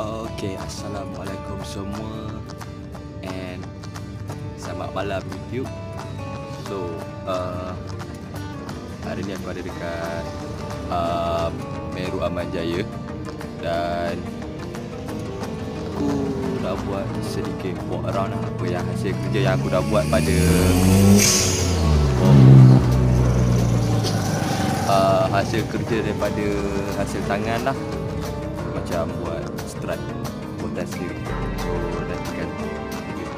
Okay, Assalamualaikum semua. And Selamat malam YouTube. So uh, Hari ni aku ada dekat uh, Meru Aman Jaya Dan Aku dah buat sedikit walk around lah. Apa yang hasil kerja yang aku dah buat pada uh, Hasil kerja daripada hasil tangan lah. Macam buat strut Konten sendiri So nantikan video.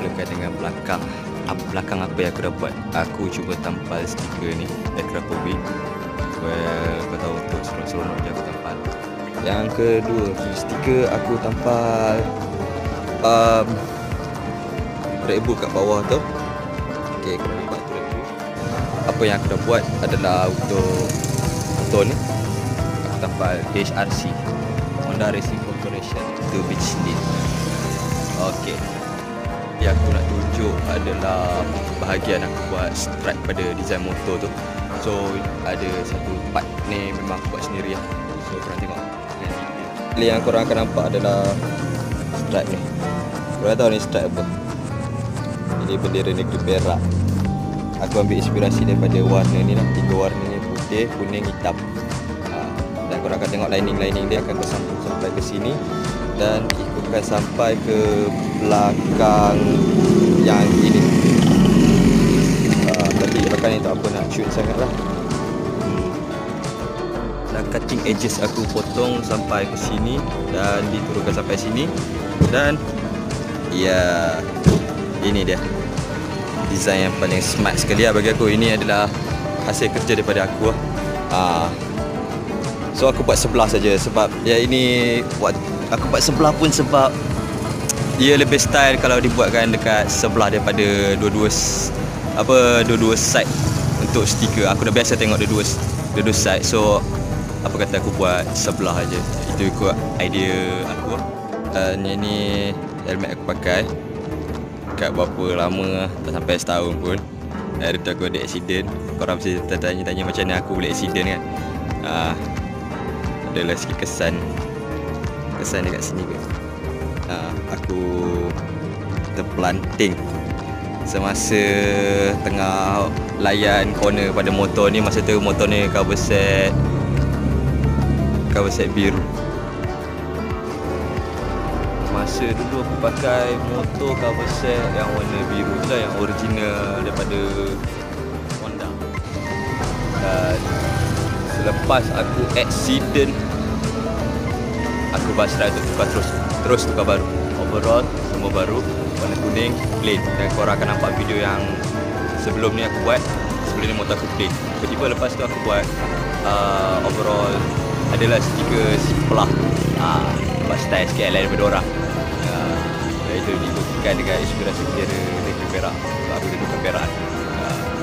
Mulakan dengan belakang Apa belakang apa yang aku dah buat? Aku cuba tampal stiker ni Acropovic Well, kau tahu untuk seronok-seronok je aku tampal. Yang kedua, stiker aku tampal um, Red Bull kat bawah tu. Okay, kau nampak tu Red Bull. Apa yang aku dah buat adalah untuk motor ni tampal HRC Honda Racing Corporation Tu beach ni Okay Yang aku nak tunjuk adalah Bahagian aku buat stripe pada design motor tu. So ada satu part ni memang aku buat sendiri lah. So korang tengok. Detail Yang korang akan nampak adalah stripe ni. Korang tahu ni stripe apa? Ini bendera negeri Perak. Aku ambil inspirasi daripada warna ni lah. Tiga warna ni putih, kuning, hitam. Ha, Dan korang akan tengok lining-lining dia akan bersambung sampai ke sini Dan ikutkan sampai ke belakang yang ini. Uh, Tapi belakang ni tak apa nak shoot sangat lah Dan cutting edges aku potong sampai ke sini Dan diturunkan sampai sini. Dan Ya Ini dia. Design yang paling smart sekali lah bagi aku. Ini adalah hasil kerja daripada aku lah ha. So aku buat sebelah saja sebab ya ini buat aku buat sebelah pun sebab dia lebih style kalau dibuatkan dekat sebelah daripada dua-dua apa dua-dua side untuk stiker. Aku dah biasa tengok dua-dua dua-dua side. So apa kata aku buat sebelah aja. Itu ikut idea aku. Dan yang ni helmet aku pakai kat berapa lama tak sampai setahun pun. Hari tu aku ada accident. Korang mesti tanya-tanya macam mana aku boleh accident kan. Ah, adalah sikit kesan kesan dekat sini ke uh, aku terpelanting semasa tengah layan corner pada motor ni masa tu motor ni cover set cover set biru masa dulu aku pakai motor cover set yang warna biru tu lah yang original daripada Honda. Dan selepas aku accident aku pasrah untuk tukar terus terus tukar baru. Overall semua baru warna kuning plain. Dan korang akan nampak video yang sebelum ni aku buat sebelum ni motor aku plain. Tiba-tiba lepas tu aku buat uh, overall adalah stiker sebelah uh, lepas style sikit lain daripada orang dan itu diikutkan dengan inspirasi bendera negeri Perak dari Perak. Uh,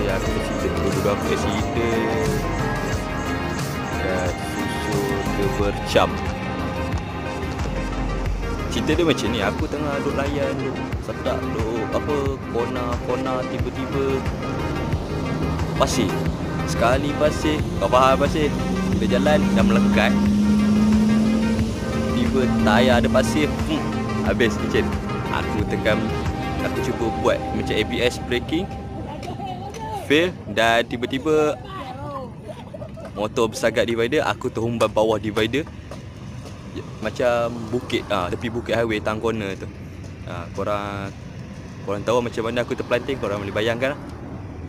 Ya, aku accident dulu aku accident Kat susun ke bercam. Cerita dia macam ni Aku tengah duduk layan duduk Sedak duduk Apa Kona-kona Tiba-tiba. Pasir. Sekali pasir. Kau faham pasir? Bila jalan Dah melekat Tiba tayar ada pasir. Hmm, Habis kitchen Aku tekan Aku cuba buat Macam ABS braking. Fail dan tiba-tiba motor bersagat divider aku terhumban bawah divider. Ya, macam bukit ah tepi bukit highway tang corner tu. Ah korang korang tahu macam mana aku terpelanting korang boleh bayangkan lah.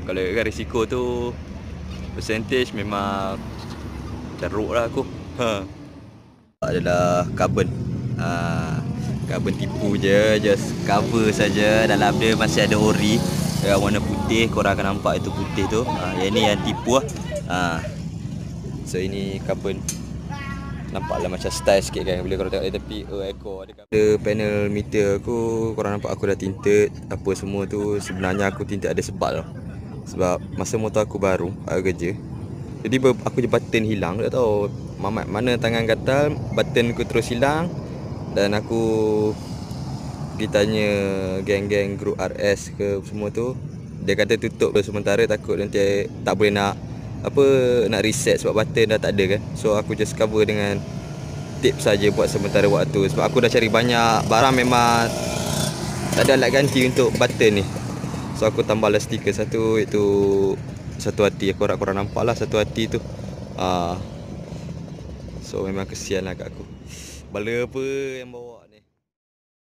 kalau kan risiko tu percentage memang teruk lah aku. Ha adalah carbon. Ah carbon tipu je just cover saja. Dalam dia masih ada ori yang warna putih. Korang akan nampak itu putih tu. Ha, yang ni yang tipu lah. Ha. so ini carbon. Nampaklah macam style sikit kan Bila korang tengok dari tepi Oh ekor ada, ada panel meter aku. Korang nampak aku dah tinted Apa semua tu. Sebenarnya aku tinted ada sebab lah Sebab masa motor aku baru Aku kerja. Jadi aku je button hilang Tak tahu Mamat mana tangan gatal Button aku terus hilang Dan aku Ditanya geng-geng grup RS ke semua tu Dia kata tutup sementara takut nanti tak boleh nak Apa nak reset sebab button dah tak ada kan. So aku just cover dengan tip saja buat sementara waktu Sebab aku dah cari banyak barang memang Tak ada alat ganti untuk button ni. So aku tambah lah stiker satu Itu satu hati. Aku harap korang nampak lah satu hati tu. Uh, So memang kesianlah kat aku. Bala apa yang bawa